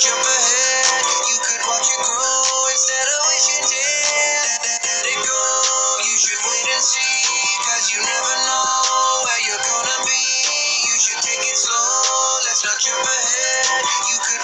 jump ahead. You could watch it grow instead of wishing dead. Let, let it go. You should wait and see, cause you never know where you're gonna be. You should take it slow. Let's not jump ahead. You could